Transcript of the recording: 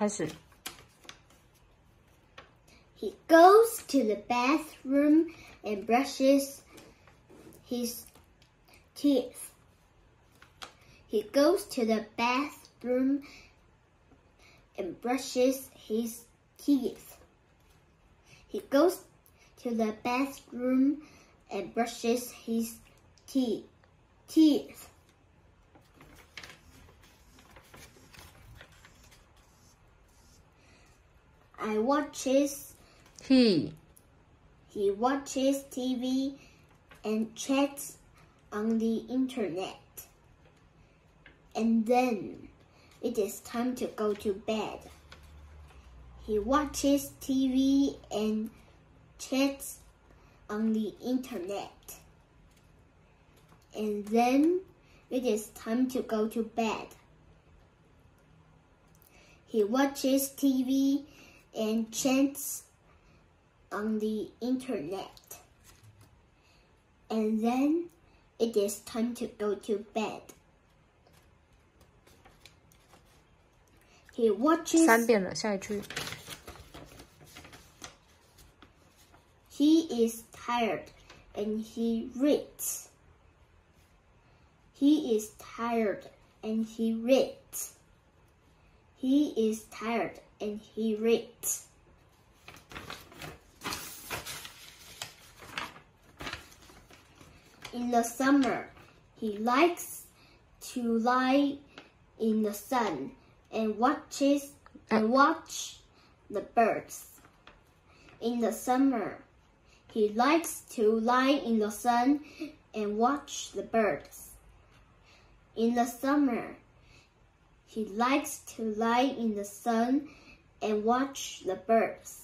开始。He goes to the bathroom and brushes his teeth. He goes to the bathroom and brushes his teeth. He goes to the bathroom and brushes his teeth. teeth. I watches He He watches TV and chats on the internet. And then it is time to go to bed. He watches TV and chats on the internet. And then it is time to go to bed. He watches TV and chats on the internet. And then it is time to go to bed. He watches 三遍了，下一句。 He is tired and he reads. He is tired and he reads. He is tired and he reads. In the summer, he likes to lie in the sun and watches and watch the birds. In the summer, he likes to lie in the sun and watch the birds. In the summer, he likes to lie in the sun and watch the birds.